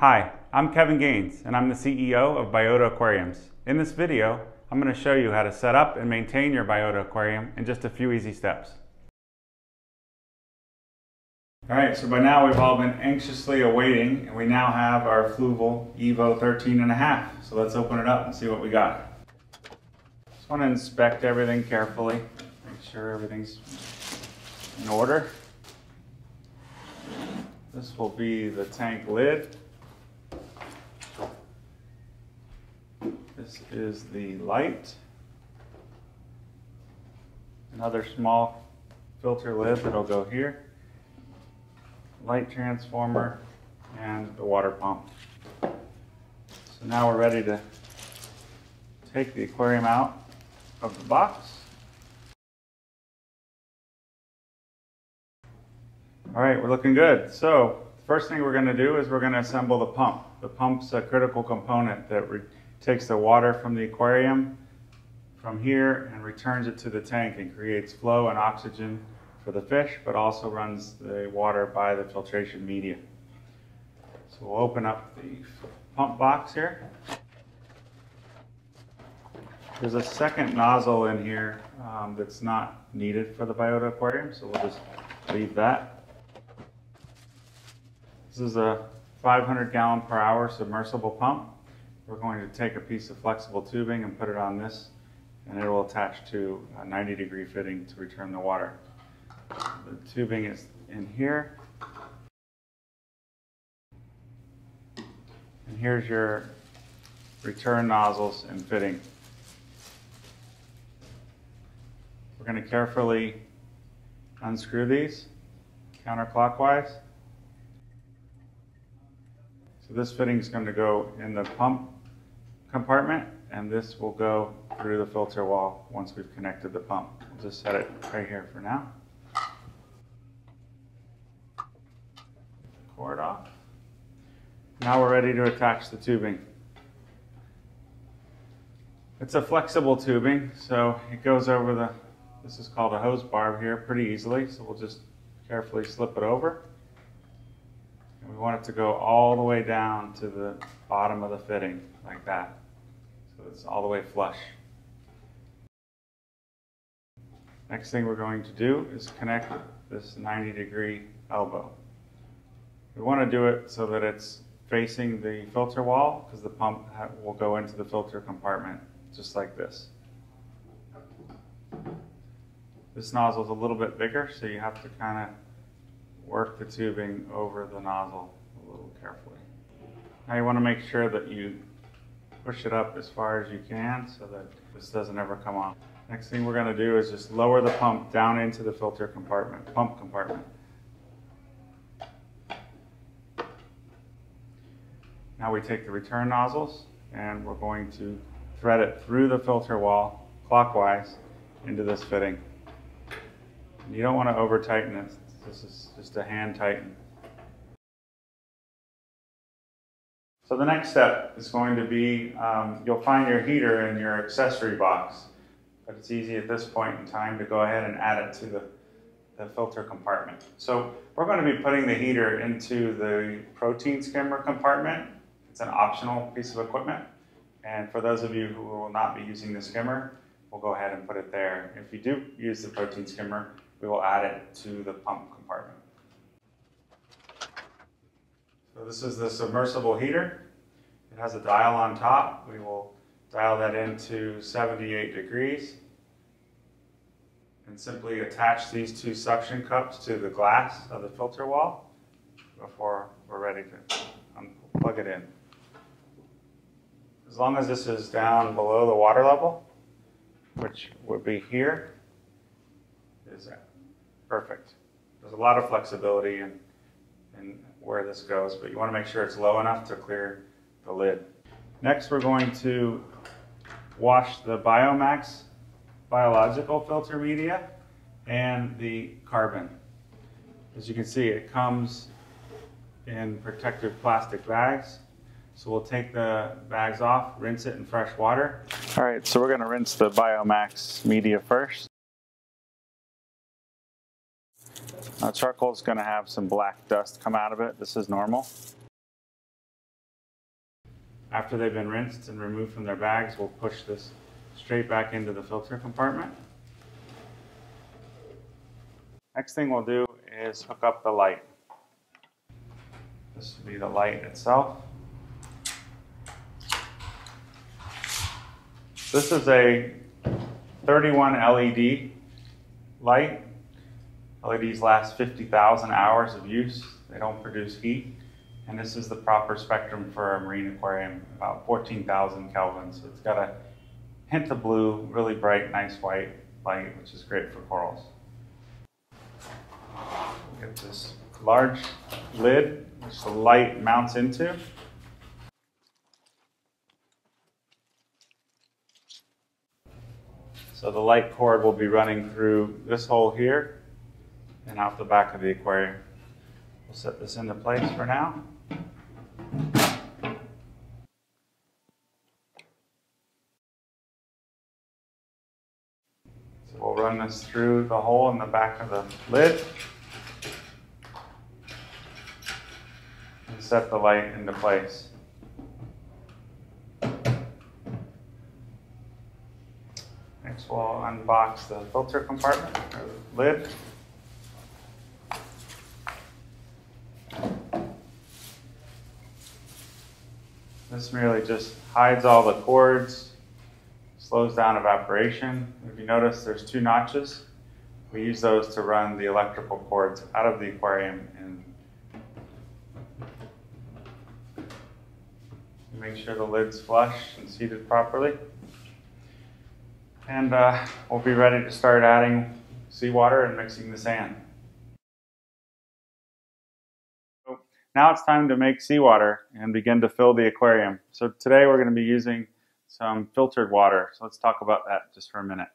Hi, I'm Kevin Gaines and I'm the CEO of Biota Aquariums. In this video, I'm going to show you how to set up and maintain your Biota aquarium in just a few easy steps. Alright, so by now we've all been anxiously awaiting and we now have our Fluval Evo 13 and a half. So let's open it up and see what we got. Just want to inspect everything carefully, make sure everything's in order. This will be the tank lid. This is the light. Another small filter lid that'll go here. Light transformer and the water pump. So now we're ready to take the aquarium out of the box. All right, we're looking good. So first thing we're gonna do is we're gonna assemble the pump. The pump's a critical component that takes the water from the aquarium from here and returns it to the tank and creates flow and oxygen for the fish, but also runs the water by the filtration media. So we'll open up the pump box here. There's a second nozzle in here um, that's not needed for the biota aquarium, so we'll just leave that. This is a 500 gallon per hour submersible pump. We're going to take a piece of flexible tubing and put it on this and it will attach to a 90 degree fitting to return the water. The tubing is in here. And here's your return nozzles and fitting. We're going to carefully unscrew these counterclockwise. So this fitting is going to go in the pump compartment and this will go through the filter wall once we've connected the pump. We'll just set it right here for now. Cord off. Now we're ready to attach the tubing. It's a flexible tubing, so it goes over the, this is called a hose barb here, pretty easily. So we'll just carefully slip it over. And we want it to go all the way down to the bottom of the fitting, like that. So it's all the way flush. Next thing we're going to do is connect this 90 degree elbow. We want to do it so that it's facing the filter wall because the pump will go into the filter compartment just like this. This nozzle is a little bit bigger so you have to kind of work the tubing over the nozzle a little carefully. Now you want to make sure that you push it up as far as you can so that this doesn't ever come off. Next thing we're going to do is just lower the pump down into the filter compartment, pump compartment. Now we take the return nozzles and we're going to thread it through the filter wall clockwise into this fitting. You don't want to over tighten it. This is just a hand tighten. So the next step is going to be, um, you'll find your heater in your accessory box, but it's easy at this point in time to go ahead and add it to the, the filter compartment. So we're going to be putting the heater into the protein skimmer compartment. It's an optional piece of equipment. And for those of you who will not be using the skimmer, we'll go ahead and put it there. If you do use the protein skimmer, we will add it to the pump compartment. So this is the submersible heater. It has a dial on top. We will dial that into 78 degrees and simply attach these two suction cups to the glass of the filter wall before we're ready to plug it in. As long as this is down below the water level, which would be here, is perfect. There's a lot of flexibility in, in where this goes, but you want to make sure it's low enough to clear the lid. Next, we're going to wash the Biomax biological filter media and the carbon. As you can see, it comes in protective plastic bags. So we'll take the bags off, rinse it in fresh water. All right, so we're gonna rinse the Biomax media first. Now charcoal is going to have some black dust come out of it. This is normal. After they've been rinsed and removed from their bags, we'll push this straight back into the filter compartment. Next thing we'll do is hook up the light. This will be the light itself. This is a 31 LED light. LEDs last 50,000 hours of use. They don't produce heat. And this is the proper spectrum for a marine aquarium, about 14,000 Kelvin. So it's got a hint of blue, really bright, nice white light, which is great for corals. We'll get this large lid, which the light mounts into. So the light cord will be running through this hole here and out the back of the aquarium. We'll set this into place for now. So we'll run this through the hole in the back of the lid and set the light into place. Next we'll unbox the filter compartment or lid. This merely just hides all the cords, slows down evaporation. If you notice, there's two notches. We use those to run the electrical cords out of the aquarium and make sure the lid's flush and seated properly. And uh, we'll be ready to start adding seawater and mixing the sand. Now it's time to make seawater and begin to fill the aquarium. So today we're going to be using some filtered water. So let's talk about that just for a minute.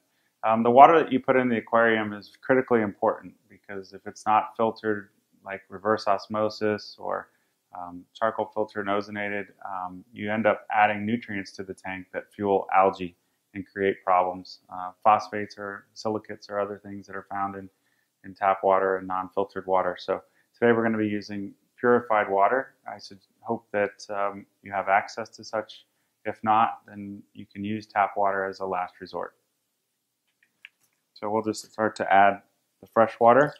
Um, the water that you put in the aquarium is critically important because if it's not filtered like reverse osmosis or um, charcoal filter and ozonated, um, you end up adding nutrients to the tank that fuel algae and create problems. Uh, phosphates or silicates or other things that are found in, in tap water and non-filtered water. So today we're going to be using purified water. I should hope that um, you have access to such. If not, then you can use tap water as a last resort. So we'll just start to add the fresh water.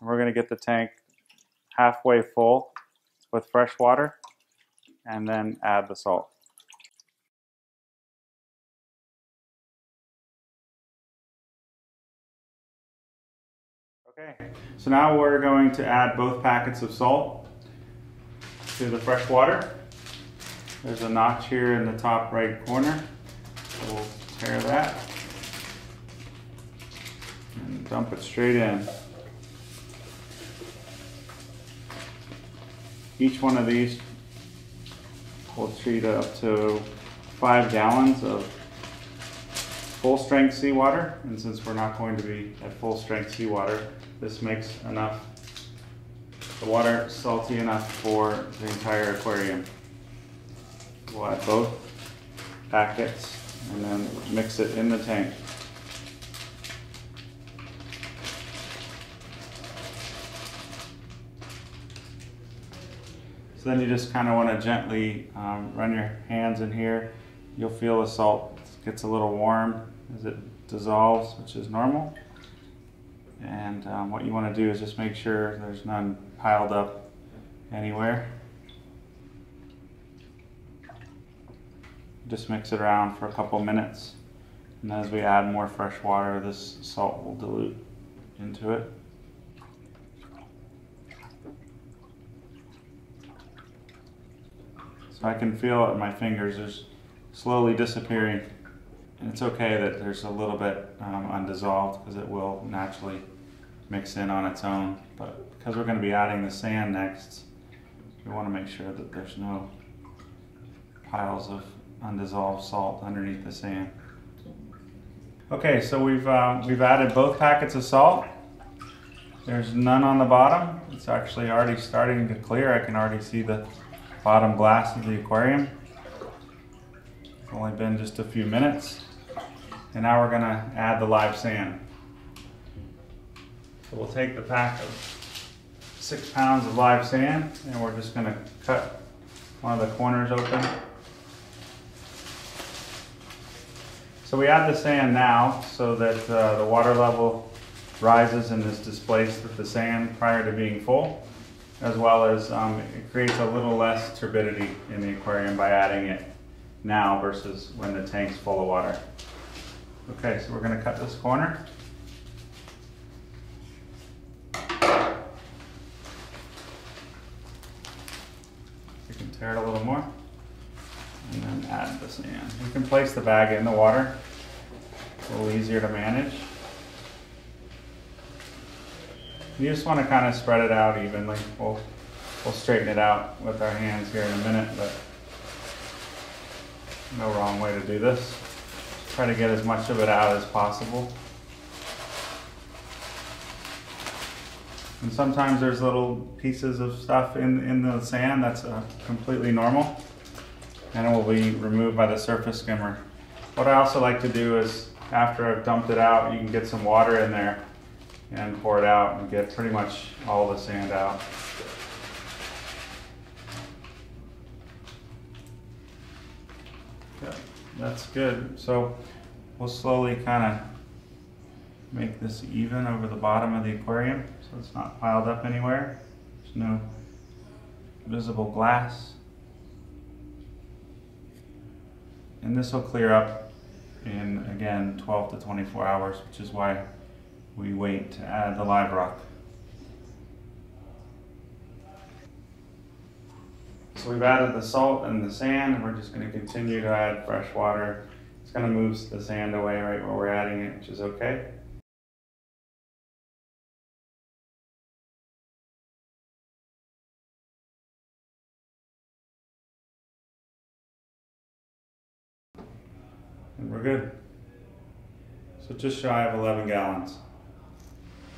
And we're going to get the tank halfway full with fresh water and then add the salt. So now we're going to add both packets of salt to the fresh water. There's a notch here in the top right corner. We'll tear that and dump it straight in. Each one of these will treat up to five gallons of full strength seawater. And since we're not going to be at full strength seawater, this makes enough, the water salty enough for the entire aquarium. We'll add both packets and then mix it in the tank. So then you just kind of want to gently um, run your hands in here. You'll feel the salt gets a little warm as it dissolves, which is normal. And um, what you want to do is just make sure there's none piled up anywhere. Just mix it around for a couple minutes. And as we add more fresh water, this salt will dilute into it. So I can feel it in my fingers just slowly disappearing. And it's okay that there's a little bit um, undissolved because it will naturally mix in on its own. But because we're going to be adding the sand next, we want to make sure that there's no piles of undissolved salt underneath the sand. Okay, so we've, uh, we've added both packets of salt. There's none on the bottom. It's actually already starting to clear. I can already see the bottom glass of the aquarium. It's only been just a few minutes. And now we're gonna add the live sand. So we'll take the pack of six pounds of live sand and we're just gonna cut one of the corners open. So we add the sand now so that uh, the water level rises and is displaced with the sand prior to being full, as well as um, it creates a little less turbidity in the aquarium by adding it now versus when the tank's full of water. Okay, so we're gonna cut this corner. Tear it a little more and then add the sand. You can place the bag in the water, a little easier to manage. You just want to kind of spread it out evenly. We'll, we'll straighten it out with our hands here in a minute, but no wrong way to do this. Try to get as much of it out as possible. And sometimes there's little pieces of stuff in, in the sand that's uh, completely normal and it will be removed by the surface skimmer. What I also like to do is after I've dumped it out, you can get some water in there and pour it out and get pretty much all the sand out. Yeah, that's good. So we'll slowly kind of make this even over the bottom of the aquarium so it's not piled up anywhere. There's no visible glass. And this will clear up in, again, 12 to 24 hours, which is why we wait to add the live rock. So we've added the salt and the sand, and we're just going to continue to add fresh water. It's going to move the sand away right where we're adding it, which is okay. We're good. So just shy of 11 gallons.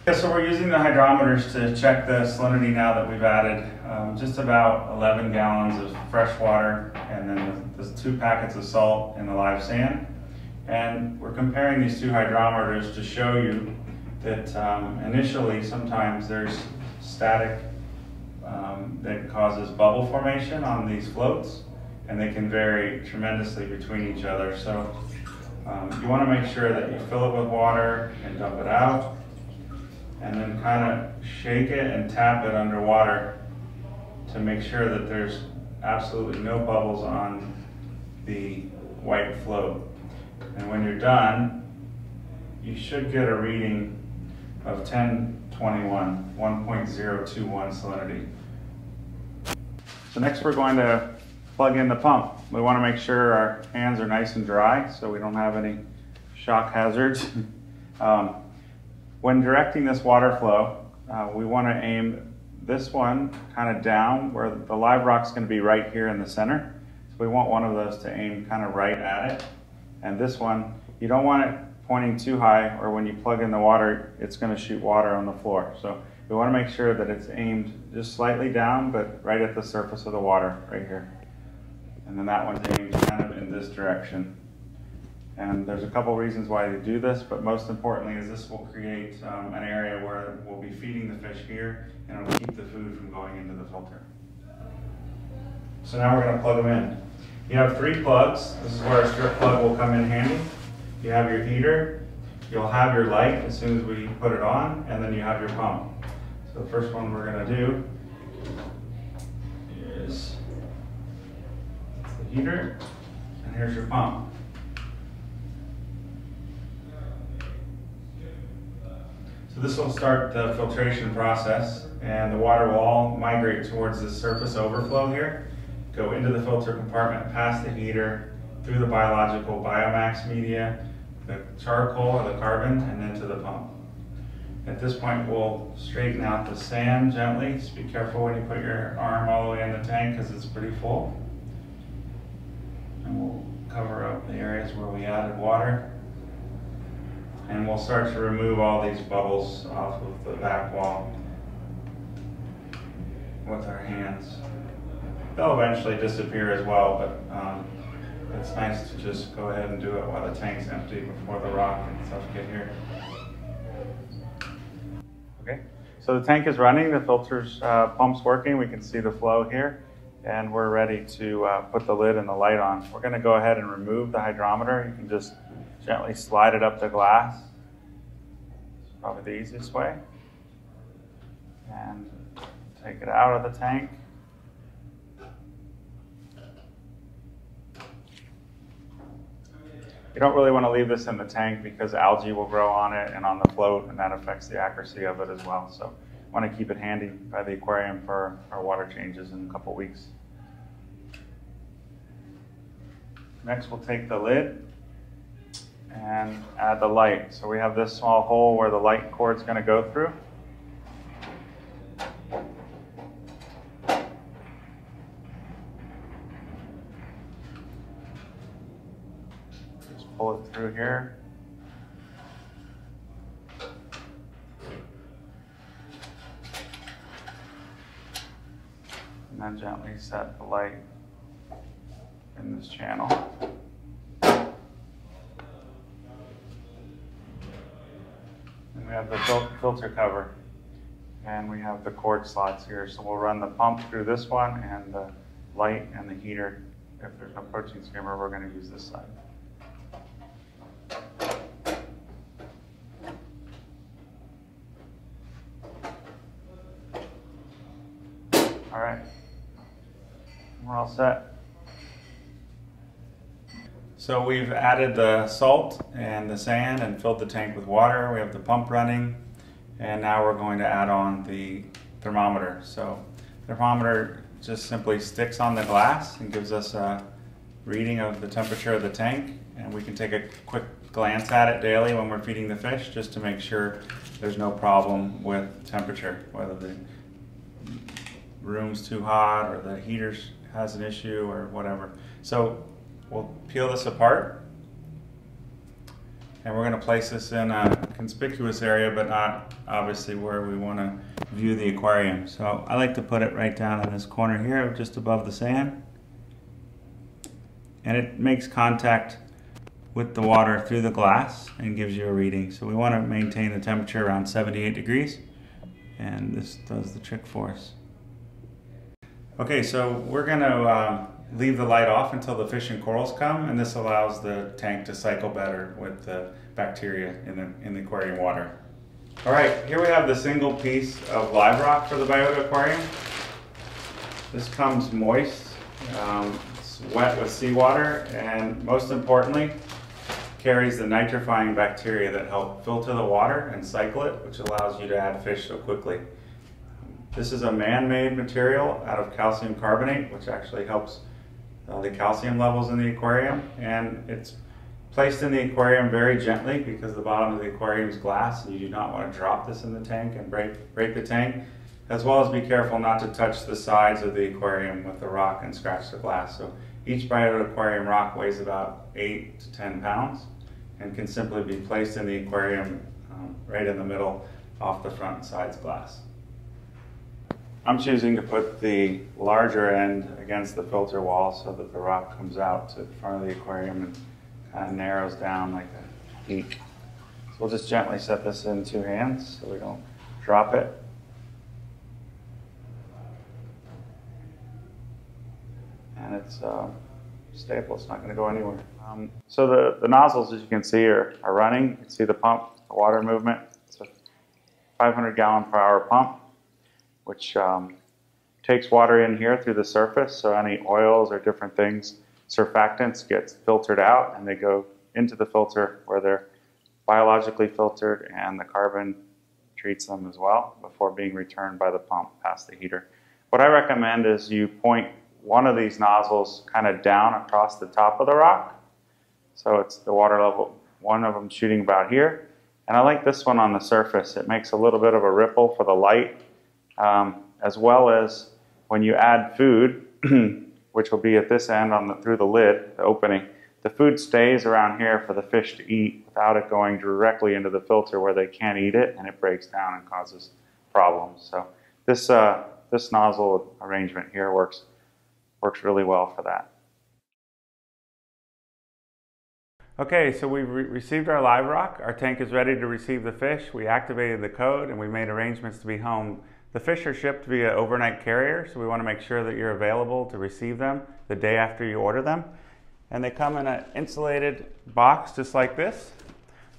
Yeah, so we're using the hydrometers to check the salinity now that we've added um, just about 11 gallons of fresh water and then the, the two packets of salt and the live sand. And we're comparing these two hydrometers to show you that um, initially sometimes there's static um, that causes bubble formation on these floats and they can vary tremendously between each other. So um, you want to make sure that you fill it with water and dump it out and then kind of shake it and tap it underwater to make sure that there's absolutely no bubbles on the white float. And when you're done, you should get a reading of 1021, 1.021 salinity. So next we're going to plug in the pump. We want to make sure our hands are nice and dry so we don't have any shock hazards. um, when directing this water flow, uh, we want to aim this one kind of down where the live rock's going to be right here in the center. So we want one of those to aim kind of right at it. And this one, you don't want it pointing too high or when you plug in the water, it's going to shoot water on the floor. So we want to make sure that it's aimed just slightly down, but right at the surface of the water right here. And then that one's aimed kind of in this direction. And there's a couple reasons why they do this, but most importantly is this will create um, an area where we'll be feeding the fish here and it'll keep the food from going into the filter. So now we're going to plug them in. You have three plugs. This is where a strip plug will come in handy. You have your heater, you'll have your light as soon as we put it on, and then you have your pump. So the first one we're going to do is heater, and here's your pump. So this will start the filtration process and the water will all migrate towards the surface overflow here, go into the filter compartment, past the heater, through the biological biomax media, the charcoal or the carbon, and then to the pump. At this point, we'll straighten out the sand gently. Just be careful when you put your arm all the way in the tank because it's pretty full. And we'll cover up the areas where we added water. And we'll start to remove all these bubbles off of the back wall with our hands. They'll eventually disappear as well, but um, it's nice to just go ahead and do it while the tank's empty before the rock and stuff get here. Okay, So the tank is running, the filter's uh, pump's working, we can see the flow here, and we're ready to uh, put the lid and the light on. We're gonna go ahead and remove the hydrometer. You can just gently slide it up the glass. It's probably the easiest way. And take it out of the tank. You don't really want to leave this in the tank because algae will grow on it and on the float, and that affects the accuracy of it as well. So want to keep it handy by the aquarium for our water changes in a couple weeks. Next, we'll take the lid and add the light. So we have this small hole where the light cord is going to go through. Just pull it through here. And then gently set the light in this channel. And we have the fil filter cover. And we have the cord slots here. So we'll run the pump through this one and the light and the heater. If there's no protein skimmer, we're going to use this side. All right, we're all set. So we've added the salt and the sand and filled the tank with water. We have the pump running and now we're going to add on the thermometer. So the thermometer just simply sticks on the glass and gives us a reading of the temperature of the tank and we can take a quick glance at it daily when we're feeding the fish just to make sure there's no problem with temperature, whether the room's too hot or the heater has an issue or whatever. So we'll peel this apart and we're going to place this in a conspicuous area but not obviously where we want to view the aquarium. So I like to put it right down in this corner here just above the sand and it makes contact with the water through the glass and gives you a reading. So we want to maintain the temperature around 78 degrees and this does the trick for us. Okay, so we're going to um, leave the light off until the fish and corals come, and this allows the tank to cycle better with the bacteria in the, in the aquarium water. All right, here we have the single piece of live rock for the biota aquarium. This comes moist, um, it's wet with seawater, and most importantly, carries the nitrifying bacteria that help filter the water and cycle it, which allows you to add fish so quickly. This is a man-made material out of calcium carbonate, which actually helps uh, the calcium levels in the aquarium. And it's placed in the aquarium very gently because the bottom of the aquarium is glass and you do not want to drop this in the tank and break, break the tank. As well as be careful not to touch the sides of the aquarium with the rock and scratch the glass. So each biota aquarium rock weighs about 8 to 10 pounds and can simply be placed in the aquarium um, right in the middle off the front and sides glass. I'm choosing to put the larger end against the filter wall so that the rock comes out to the front of the aquarium and kind of narrows down like a peak. So we'll just gently set this in two hands so we don't drop it. And it's uh, stable, it's not going to go anywhere. Um, so the, the nozzles, as you can see, are, are running. You can see the pump, the water movement. It's a 500 gallon per hour pump which um, takes water in here through the surface. So any oils or different things, surfactants get filtered out and they go into the filter where they're biologically filtered and the carbon treats them as well before being returned by the pump past the heater. What I recommend is you point one of these nozzles kind of down across the top of the rock. So it's the water level, one of them shooting about here. And I like this one on the surface. It makes a little bit of a ripple for the light um, as well as when you add food, which will be at this end on the, through the lid, the opening, the food stays around here for the fish to eat without it going directly into the filter where they can't eat it and it breaks down and causes problems. So this, uh, this nozzle arrangement here works, works really well for that. Okay, so we've re received our live rock. Our tank is ready to receive the fish. We activated the code and we made arrangements to be home. The fish are shipped via overnight carrier, so we want to make sure that you're available to receive them the day after you order them. And they come in an insulated box just like this.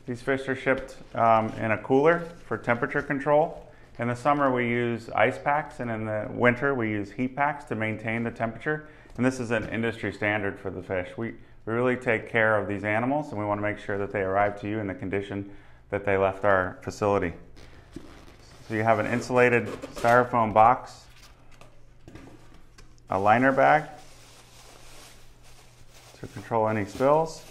These fish are shipped um, in a cooler for temperature control. In the summer, we use ice packs, and in the winter, we use heat packs to maintain the temperature. And this is an industry standard for the fish. We, we really take care of these animals and we want to make sure that they arrive to you in the condition that they left our facility. So you have an insulated styrofoam box, a liner bag to control any spills,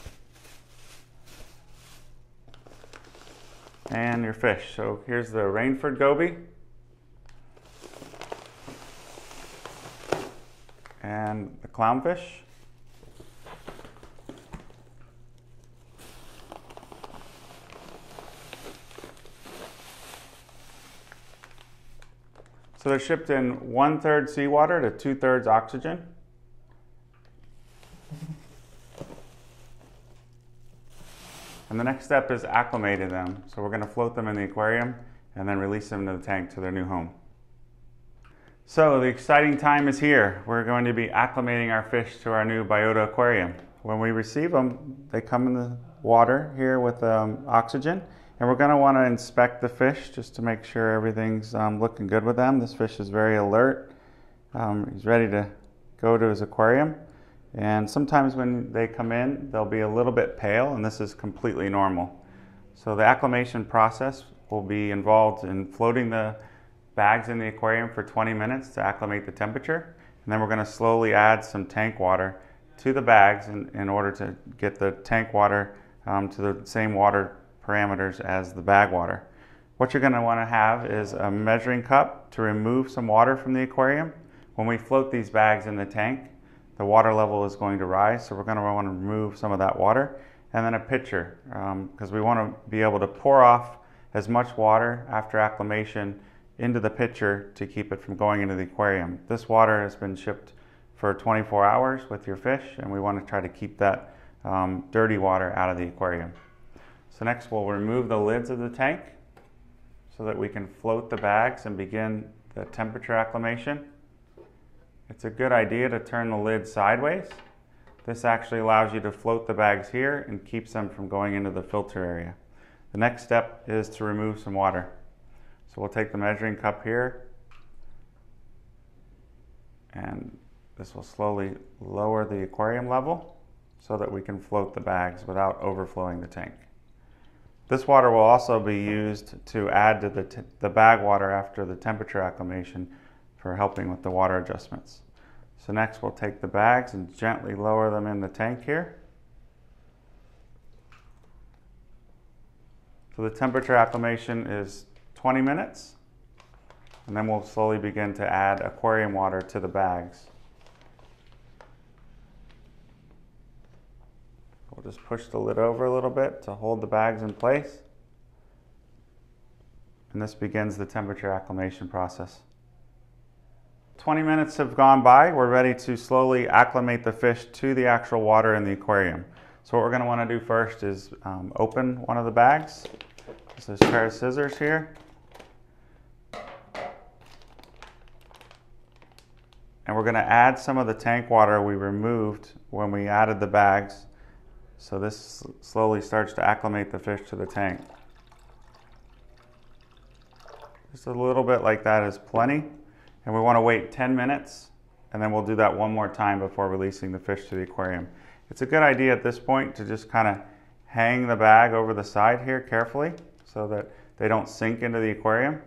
and your fish. So here's the Rainford goby. And the clownfish. So they're shipped in one third seawater to two thirds oxygen. And the next step is acclimating them. So we're going to float them in the aquarium and then release them to the tank to their new home. So the exciting time is here. We're going to be acclimating our fish to our new biota aquarium. When we receive them, they come in the water here with um, oxygen and we're going to want to inspect the fish just to make sure everything's um, looking good with them. This fish is very alert. Um, he's ready to go to his aquarium. And sometimes when they come in, they'll be a little bit pale, and this is completely normal. So the acclimation process will be involved in floating the bags in the aquarium for 20 minutes to acclimate the temperature. And then we're going to slowly add some tank water to the bags in, in order to get the tank water um, to the same water parameters as the bag water. What you're going to want to have is a measuring cup to remove some water from the aquarium. When we float these bags in the tank, the water level is going to rise, so we're going to want to remove some of that water. And then a pitcher, because um, we want to be able to pour off as much water after acclimation into the pitcher to keep it from going into the aquarium. This water has been shipped for 24 hours with your fish, and we want to try to keep that um, dirty water out of the aquarium. So next we'll remove the lids of the tank so that we can float the bags and begin the temperature acclimation. It's a good idea to turn the lid sideways. This actually allows you to float the bags here and keeps them from going into the filter area. The next step is to remove some water. So we'll take the measuring cup here and this will slowly lower the aquarium level so that we can float the bags without overflowing the tank. This water will also be used to add to the, the bag water after the temperature acclimation for helping with the water adjustments. So next we'll take the bags and gently lower them in the tank here. So the temperature acclimation is 20 minutes and then we'll slowly begin to add aquarium water to the bags. We'll just push the lid over a little bit to hold the bags in place. And this begins the temperature acclimation process. 20 minutes have gone by. We're ready to slowly acclimate the fish to the actual water in the aquarium. So what we're going to want to do first is um, open one of the bags. There's a pair of scissors here. And we're going to add some of the tank water we removed when we added the bags so this slowly starts to acclimate the fish to the tank. Just a little bit like that is plenty. And we want to wait 10 minutes and then we'll do that one more time before releasing the fish to the aquarium. It's a good idea at this point to just kind of hang the bag over the side here carefully so that they don't sink into the aquarium.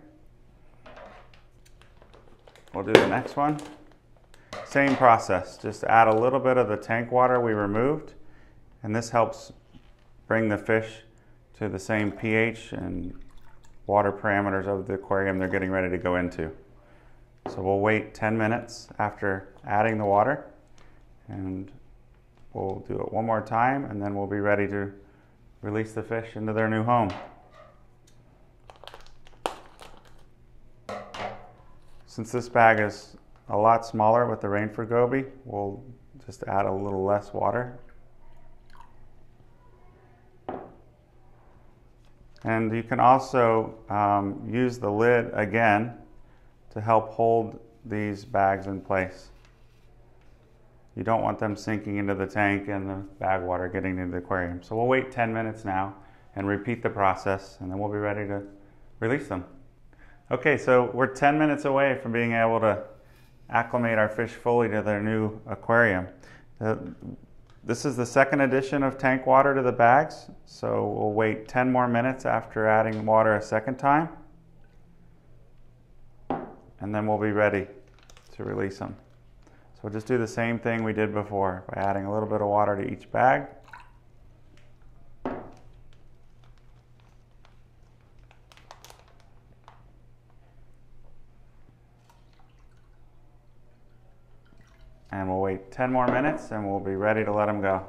We'll do the next one. Same process, just add a little bit of the tank water we removed and this helps bring the fish to the same pH and water parameters of the aquarium they're getting ready to go into. So we'll wait 10 minutes after adding the water and we'll do it one more time and then we'll be ready to release the fish into their new home. Since this bag is a lot smaller with the Rainford goby, we'll just add a little less water And you can also um, use the lid again to help hold these bags in place. You don't want them sinking into the tank and the bag water getting into the aquarium. So we'll wait 10 minutes now and repeat the process and then we'll be ready to release them. Okay, so we're 10 minutes away from being able to acclimate our fish fully to their new aquarium. This is the second addition of tank water to the bags, so we'll wait 10 more minutes after adding water a second time. And then we'll be ready to release them. So we'll just do the same thing we did before by adding a little bit of water to each bag. And we'll wait 10 more minutes and we'll be ready to let them go.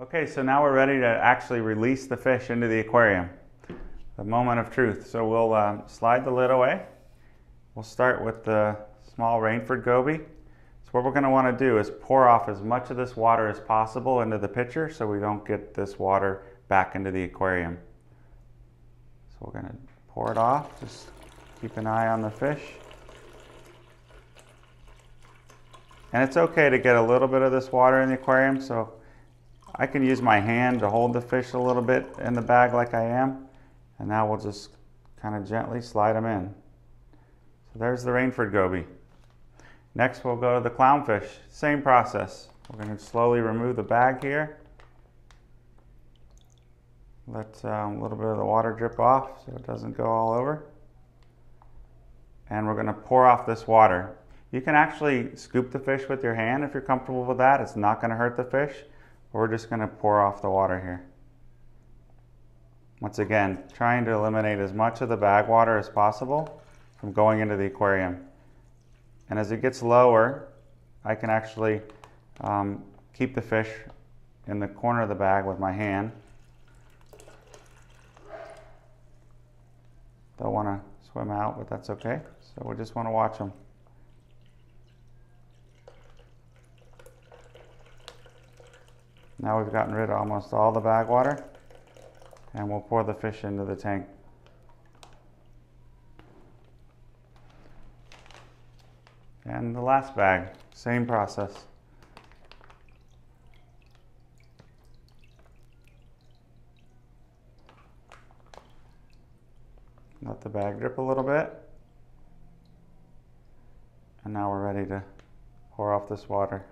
Okay, so now we're ready to actually release the fish into the aquarium. The moment of truth. So we'll um, slide the lid away. We'll start with the small Rainford goby. So what we're going to want to do is pour off as much of this water as possible into the pitcher so we don't get this water back into the aquarium. So we're going to pour it off. Just keep an eye on the fish. And it's okay to get a little bit of this water in the aquarium, so I can use my hand to hold the fish a little bit in the bag like I am. And now we'll just kind of gently slide them in. So there's the Rainford goby. Next we'll go to the clownfish. Same process. We're going to slowly remove the bag here. Let um, a little bit of the water drip off so it doesn't go all over. And we're going to pour off this water. You can actually scoop the fish with your hand if you're comfortable with that. It's not going to hurt the fish. We're just going to pour off the water here. Once again, trying to eliminate as much of the bag water as possible from going into the aquarium. And as it gets lower, I can actually um, keep the fish in the corner of the bag with my hand. They'll want to swim out, but that's okay. So we just want to watch them. Now we've gotten rid of almost all the bag water and we'll pour the fish into the tank. And the last bag, same process. Let the bag drip a little bit. And now we're ready to pour off this water.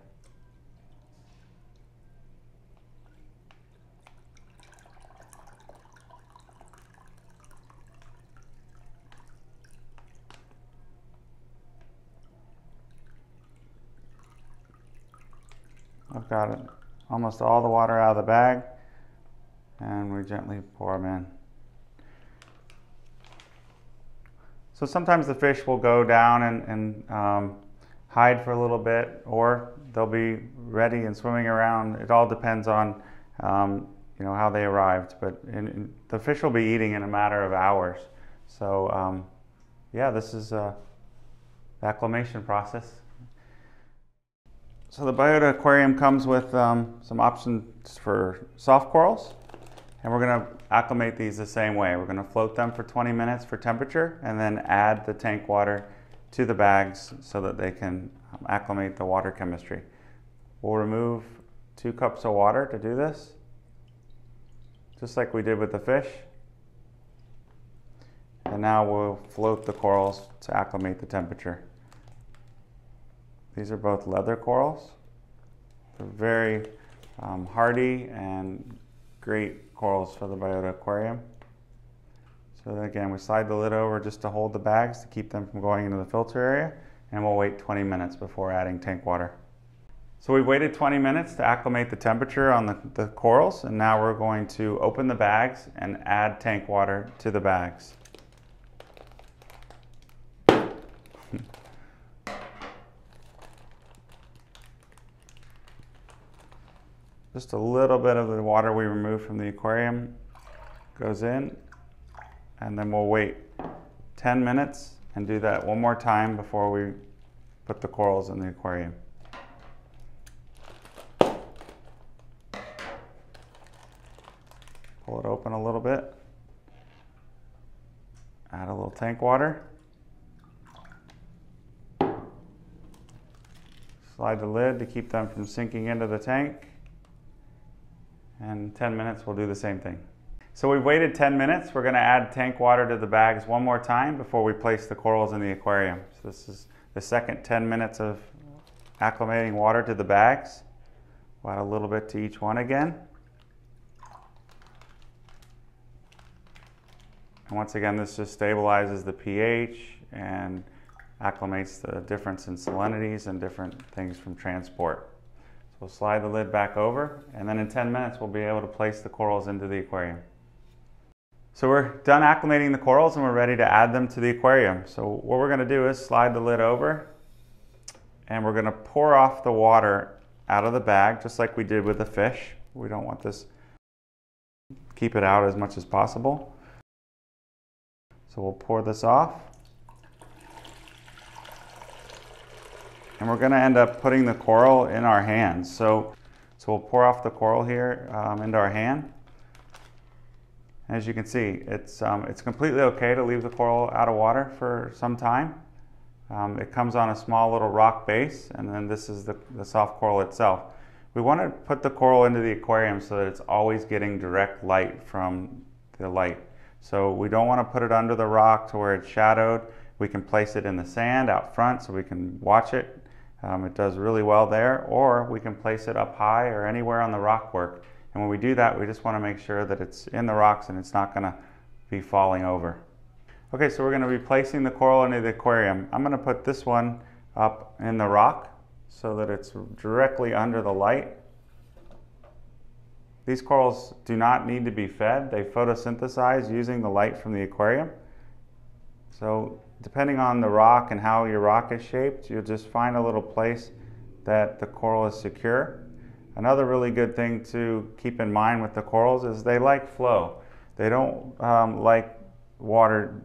Got almost all the water out of the bag and we gently pour them in. So sometimes the fish will go down and, and um, hide for a little bit or they'll be ready and swimming around. It all depends on um, you know how they arrived, but in, in, the fish will be eating in a matter of hours. So um, yeah, this is a acclimation process. So the Biota aquarium comes with um, some options for soft corals. And we're going to acclimate these the same way. We're going to float them for 20 minutes for temperature and then add the tank water to the bags so that they can um, acclimate the water chemistry. We'll remove two cups of water to do this, just like we did with the fish. And now we'll float the corals to acclimate the temperature. These are both leather corals. They're very um, hardy and great corals for the Biota aquarium. So again, we slide the lid over just to hold the bags to keep them from going into the filter area, and we'll wait 20 minutes before adding tank water. So we've waited 20 minutes to acclimate the temperature on the, the corals, and now we're going to open the bags and add tank water to the bags. Just a little bit of the water we removed from the aquarium goes in and then we'll wait 10 minutes and do that one more time before we put the corals in the aquarium. Pull it open a little bit. Add a little tank water. Slide the lid to keep them from sinking into the tank. And 10 minutes, we'll do the same thing. So we've waited 10 minutes. We're gonna add tank water to the bags one more time before we place the corals in the aquarium. So this is the second 10 minutes of acclimating water to the bags. We'll add a little bit to each one again. And once again, this just stabilizes the pH and acclimates the difference in salinities and different things from transport. So we'll slide the lid back over and then in 10 minutes we'll be able to place the corals into the aquarium. So we're done acclimating the corals and we're ready to add them to the aquarium. So what we're going to do is slide the lid over and we're going to pour off the water out of the bag just like we did with the fish. We don't want this, keep it out as much as possible. So we'll pour this off. And we're going to end up putting the coral in our hands. So, so we'll pour off the coral here um, into our hand. As you can see, it's, um, it's completely okay to leave the coral out of water for some time. Um, it comes on a small little rock base, and then this is the, the soft coral itself. We want to put the coral into the aquarium so that it's always getting direct light from the light. So we don't want to put it under the rock to where it's shadowed. We can place it in the sand out front so we can watch it. Um, it does really well there. Or we can place it up high or anywhere on the rock work. And when we do that, we just want to make sure that it's in the rocks and it's not going to be falling over. Okay, so we're going to be placing the coral into the aquarium. I'm going to put this one up in the rock so that it's directly under the light. These corals do not need to be fed. They photosynthesize using the light from the aquarium. So depending on the rock and how your rock is shaped, you'll just find a little place that the coral is secure. Another really good thing to keep in mind with the corals is they like flow. They don't um, like water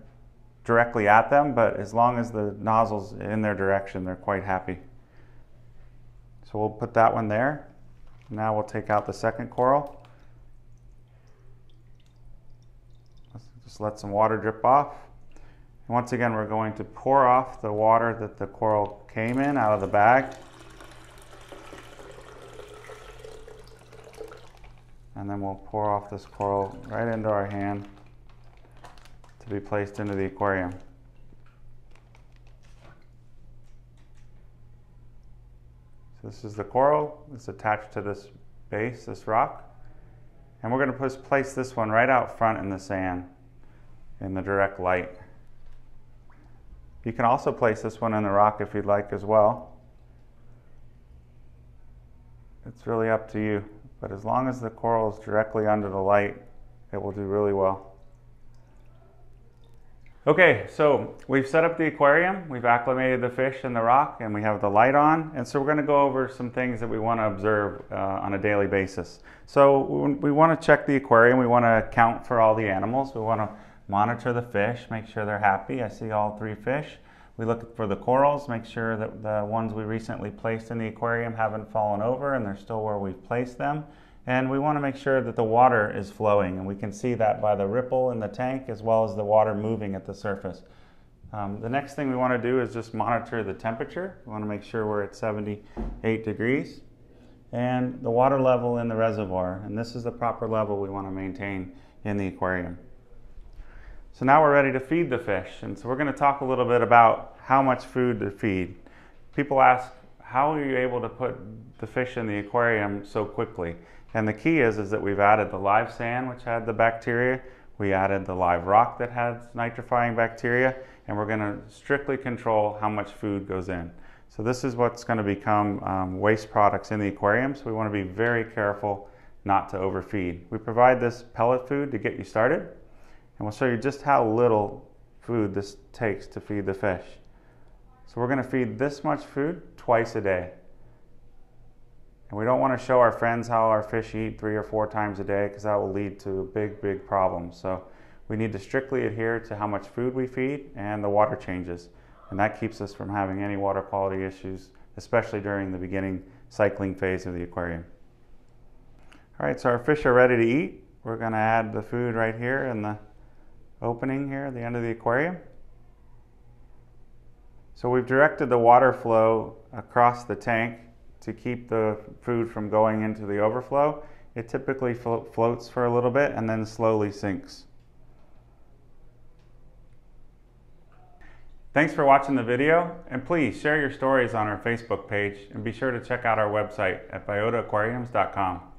directly at them, but as long as the nozzle's in their direction, they're quite happy. So we'll put that one there. Now we'll take out the second coral. Let's just let some water drip off. Once again, we're going to pour off the water that the coral came in out of the bag. And then we'll pour off this coral right into our hand to be placed into the aquarium. So this is the coral. It's attached to this base, this rock. And we're going to place this one right out front in the sand in the direct light. You can also place this one in the rock if you'd like as well. It's really up to you. But as long as the coral is directly under the light, it will do really well. Okay, so we've set up the aquarium, we've acclimated the fish and the rock, and we have the light on. And so we're gonna go over some things that we wanna observe uh, on a daily basis. So we wanna check the aquarium, we wanna count for all the animals, we wanna monitor the fish, make sure they're happy. I see all three fish. We look for the corals, make sure that the ones we recently placed in the aquarium haven't fallen over and they're still where we've placed them. And we want to make sure that the water is flowing, and we can see that by the ripple in the tank as well as the water moving at the surface. Um, the next thing we want to do is just monitor the temperature. We want to make sure we're at 78 degrees and the water level in the reservoir. And this is the proper level we want to maintain in the aquarium. So now we're ready to feed the fish. And so we're going to talk a little bit about how much food to feed. People ask, how are you able to put the fish in the aquarium so quickly? And the key is, is that we've added the live sand, which had the bacteria. We added the live rock that has nitrifying bacteria. And we're going to strictly control how much food goes in. So this is what's going to become um, waste products in the aquarium. So we want to be very careful not to overfeed. We provide this pellet food to get you started. And we'll show you just how little food this takes to feed the fish. So we're going to feed this much food twice a day. And we don't want to show our friends how our fish eat three or four times a day because that will lead to a big, big problem. So we need to strictly adhere to how much food we feed and the water changes. And that keeps us from having any water quality issues, especially during the beginning cycling phase of the aquarium. All right, so our fish are ready to eat. we're going to add the food right here in the opening here at the end of the aquarium. So we've directed the water flow across the tank to keep the food from going into the overflow. It typically flo floats for a little bit and then slowly sinks. Thanks for watching the video, and please share your stories on our Facebook page and be sure to check out our website at biotaquariums.com.